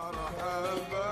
مرحبا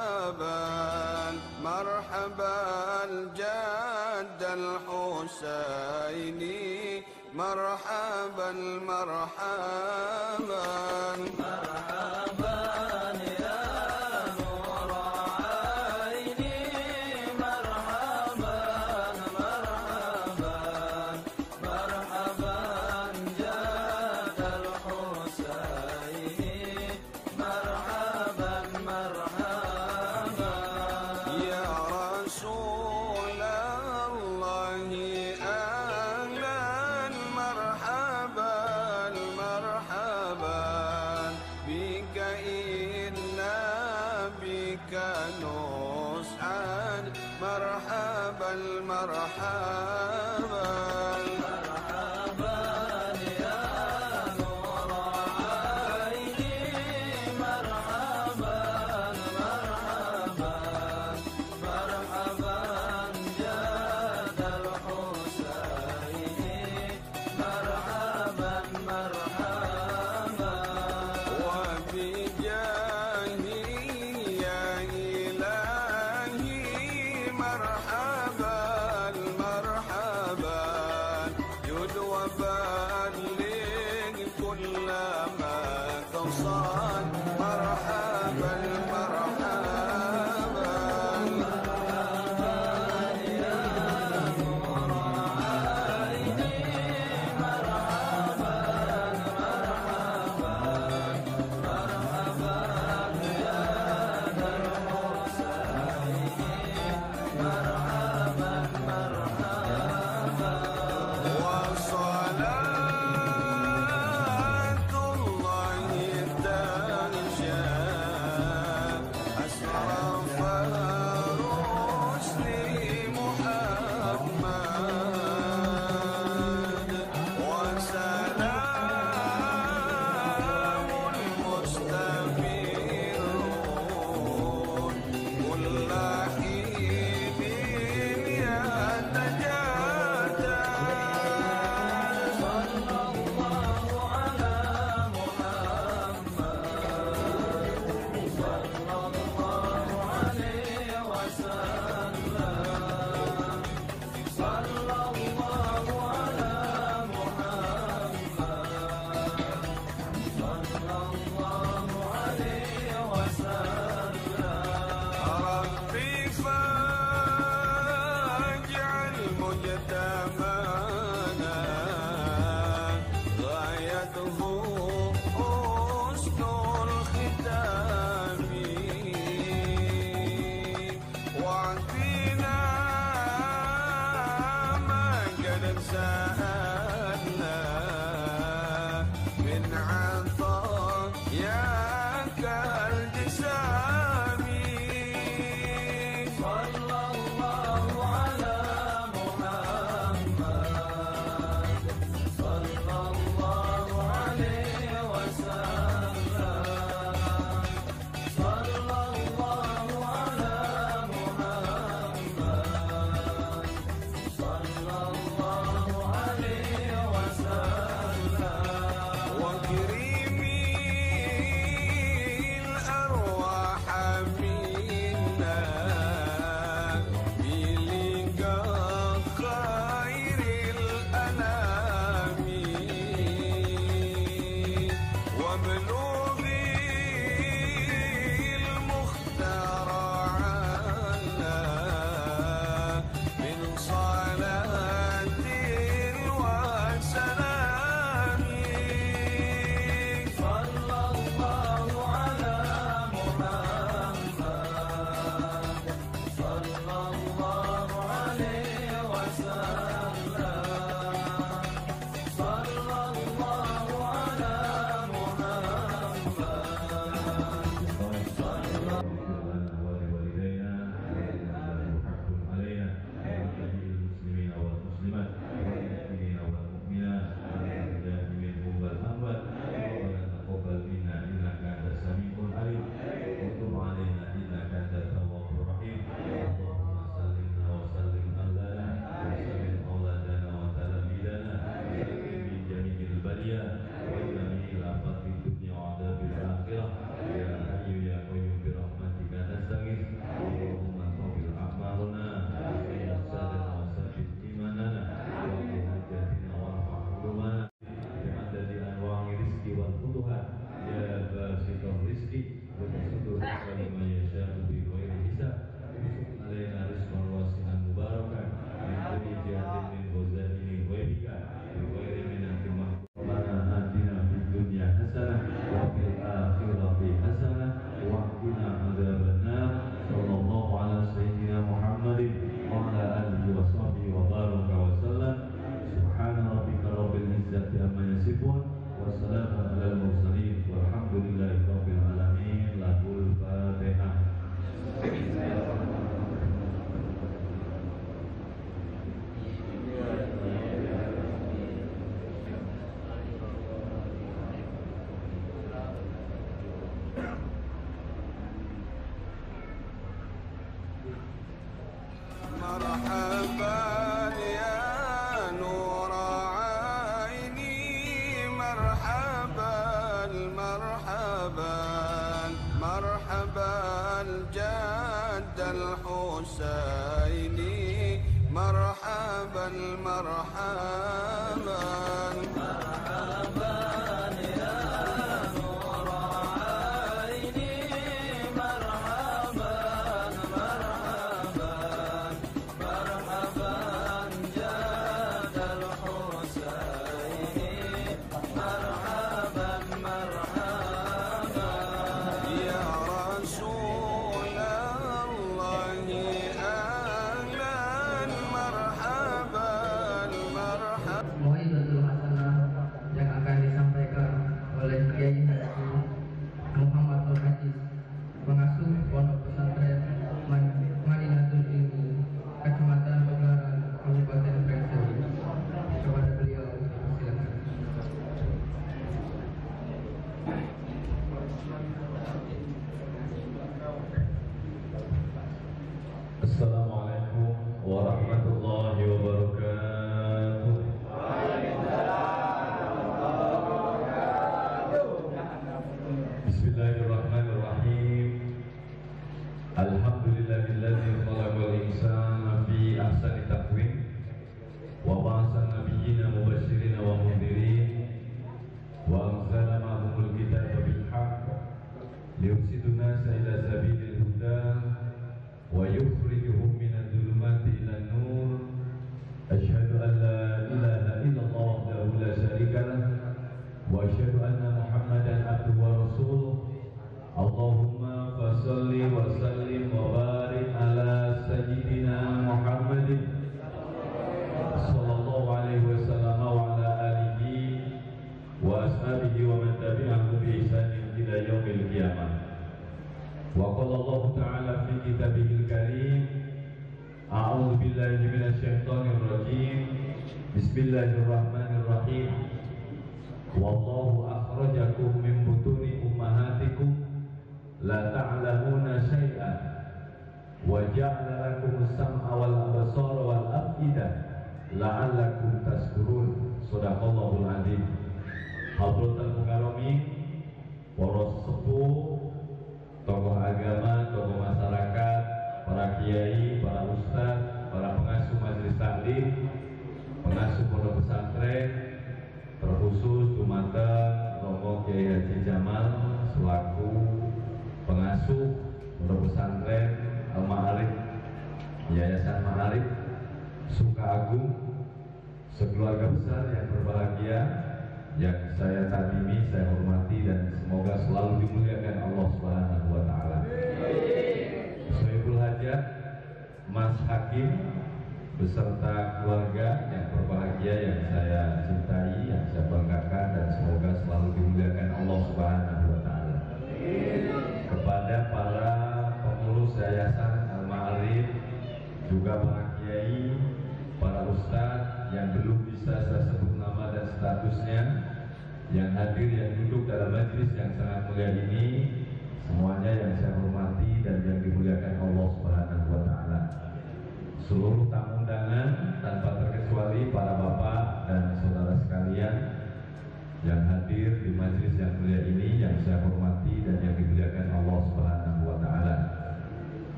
مرحبا مرحبا الجد الحسيني مرحبا مرحبا, مرحبا. كانوا سعاد مرحبا مرحبا.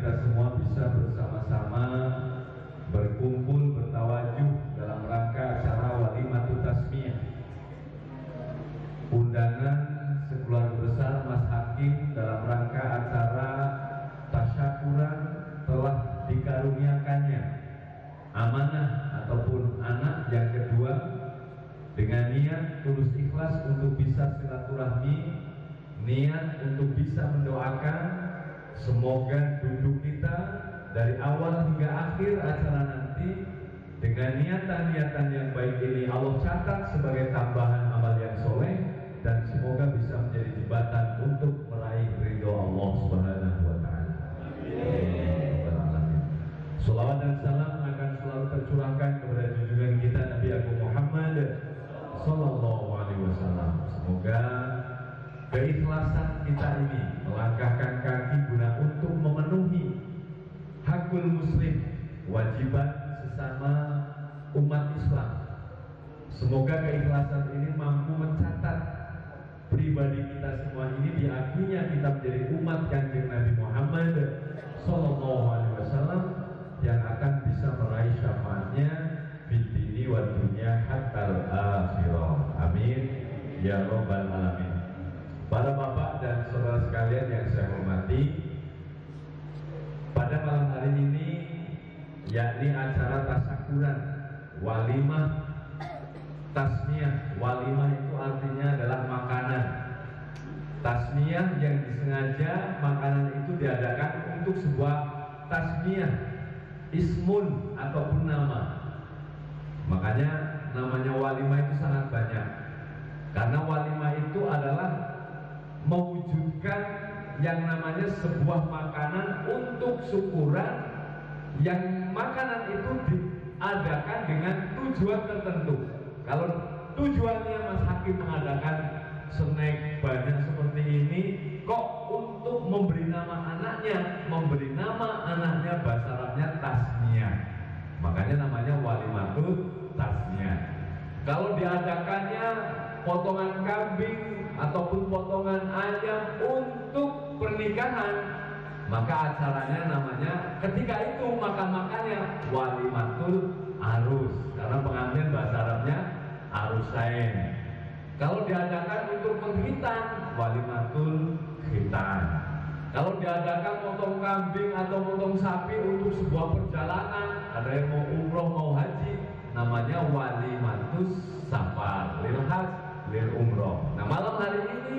kita semua bisa bersama-sama akhir acara nanti dengan niatan-niatan yang baik ini Allah catat sebagai tambahan amal yang soleh dan semoga bisa menjadi jembatan untuk meraih ridho Allah Subhanahu wa taala. Salawat dan salam akan selalu tercurahkan kepada junjungan kita Nabi Agung Muhammad sallallahu alaihi wasallam. Semoga keikhlasan kita ini pribadi kita semua ini diakuinya kita menjadi umat kanjeng Nabi Muhammad Sallallahu Alaihi Wasallam yang akan bisa meraih syafaatnya bidini wa dunya hatta akhirah. Amin. Ya robbal alamin. Para bapak dan saudara sekalian yang saya hormati pada malam hari ini yakni acara tasakuran walimah tasmiyah. Walimah itu artinya adalah makanan tasmiyah yang disengaja makanan itu diadakan untuk sebuah tasmiyah ismun ataupun nama. Makanya namanya walimah itu sangat banyak. Karena walimah itu adalah mewujudkan yang namanya sebuah makanan untuk syukuran yang makanan itu diadakan dengan tujuan tertentu. Kalau tujuannya Mas Hakim mengadakan snack banyak ini kok untuk memberi nama anaknya memberi nama anaknya bahasa Arabnya tasmiyah makanya namanya walimatul tasmiyah kalau diadakannya potongan kambing ataupun potongan ayam untuk pernikahan maka acaranya namanya ketika itu makan-makannya walimatul arus. Karena pengantin bahasa Arabnya arusain kalau diadakan untuk penghitan walimatul khitan. Kalau diadakan potong kambing atau potong sapi untuk sebuah perjalanan ada yang mau umroh mau haji namanya walimatus safar lil haj lil umroh. Nah malam hari ini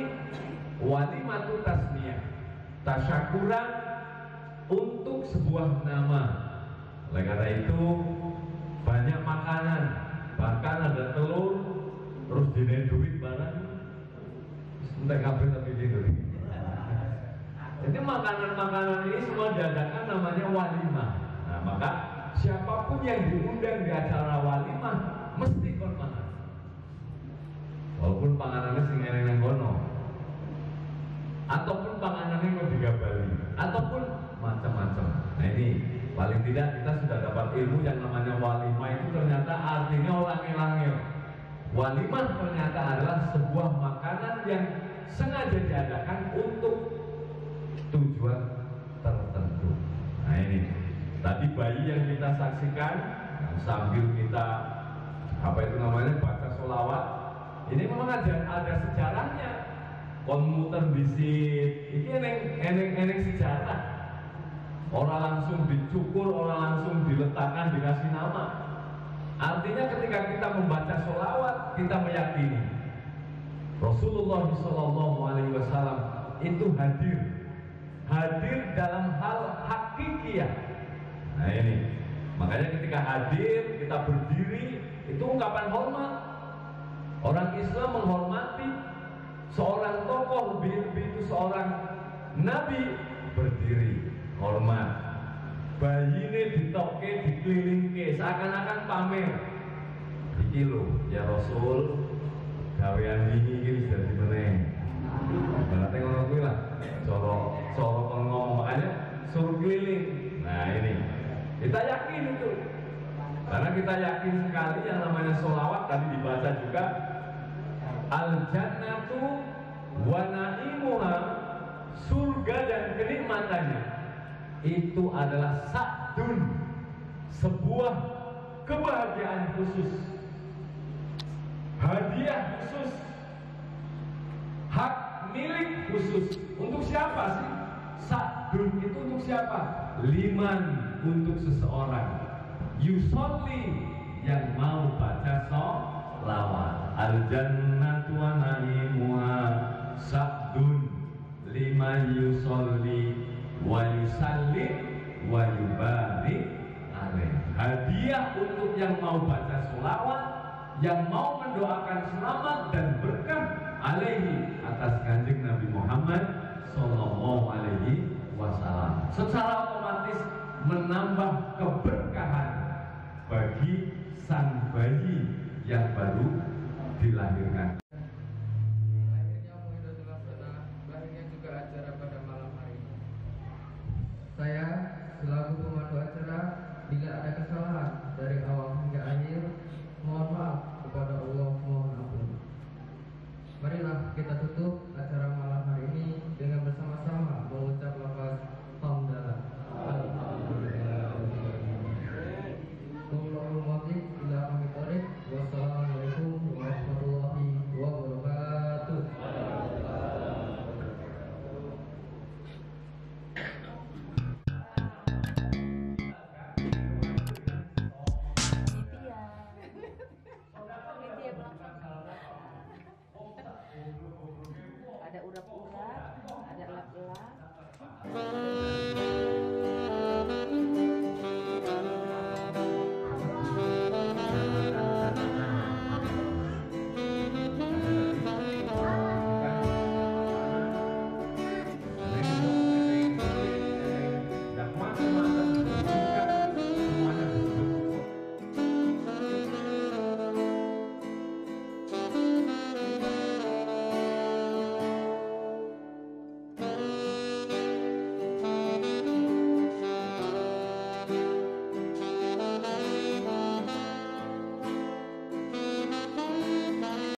walimatu tasmiyah tasyakuran untuk sebuah nama. Oleh karena itu banyak makanan bahkan ada telur terus dinaik duit barang entah kabel tapi gitu. Jadi makanan-makanan ini semua diadakan namanya walimah. Nah maka siapa pun yang diundang di acara walimah mesti hormat walaupun panganannya sing eneng gono ataupun panganannya kok digabali. Ataupun macam-macam. Nah ini paling tidak kita sudah dapat ilmu yang namanya walimah itu ternyata artinya orang ilangil walimah ternyata adalah sebuah makanan yang sengaja diadakan untuk tujuan tertentu. Nah ini tadi bayi yang kita saksikan sambil kita apa itu namanya baca sholawat ini memang ada, ada sejarahnya. Komuter visit ini eneng eneng eneng sejarah. Orang langsung dicukur orang langsung diletakkan dikasih nama artinya ketika kita membaca sholawat kita meyakini Rasulullah Wasallam itu hadir. Hadir dalam hal hakikiyah. Nah ini. Makanya ketika hadir kita berdiri itu ungkapan hormat. Orang Islam menghormati seorang tokoh lebih-lebih itu seorang nabi berdiri hormat bayi ini ditoke dikelilingke. Seakan-akan pamer. Iki lho ya Rasul gawean ini iki wis dadi meneh. Berarti ngono kuwi lah cara cara ngomong. Makanya suruh keliling. Nah ini. Kita yakin itu. Karena kita yakin sekali yang namanya sholawat tadi dibaca juga. Al jannatu wa naimuha surga dan kenikmatannya itu adalah sakdun sebuah kebahagiaan khusus. Hadiah khusus. Hak milik khusus. Untuk siapa sih? Sakdun itu untuk siapa? Liman untuk seseorang. Yusolli yang mau baca sholawat. Al jannatu wa naimuha sakdun liman yusolli wa yusallim wa yubarik alaih. Hadiah untuk yang mau baca sholawat yang mau mendoakan selamat dan berkah alaihi atas kanjeng Nabi Muhammad Sallallahu Alaihi Wasallam. Secara otomatis menambah keberkahan bagi sang bayi yang baru dilahirkan kesalahan dari